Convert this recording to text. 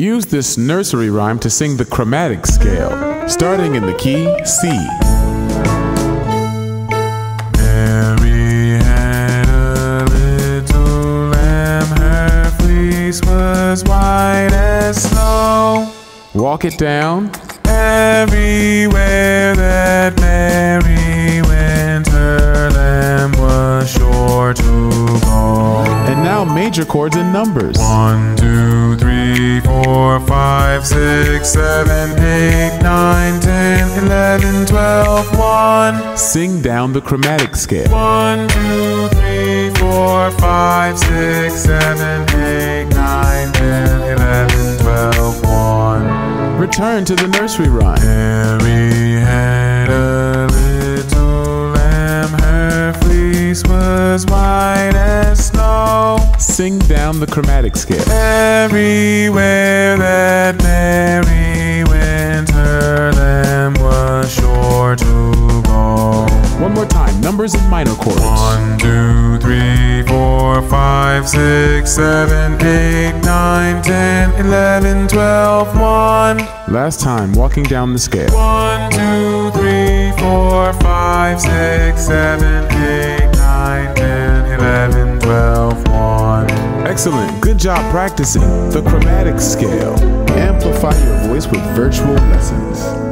Use this nursery rhyme to sing the chromatic scale, starting in the key C. Mary had a little lamb, her fleece was white as snow. Walk it down. Everywhere Now major chords and numbers. One, two, three, four, five, six, seven, eight, nine, ten, eleven, twelve, one. Sing down the chromatic scale. One, two, three, four, five, six, seven, eight, nine, ten, eleven, twelve, one. Return to the nursery rhyme. Mary had a little lamb, her fleece was white as snow. Sing down the chromatic scale. Everywhere that Mary went, her lamb was sure to go. One more time. Numbers and minor chords. One, two, three, four, five, six, seven, eight, nine, ten, eleven, twelve, one. Last time, walking down the scale. One, two, three, four, five, six, seven, eight, Excellent. Good job practicing the chromatic scale. Amplify your voice with virtual lessons.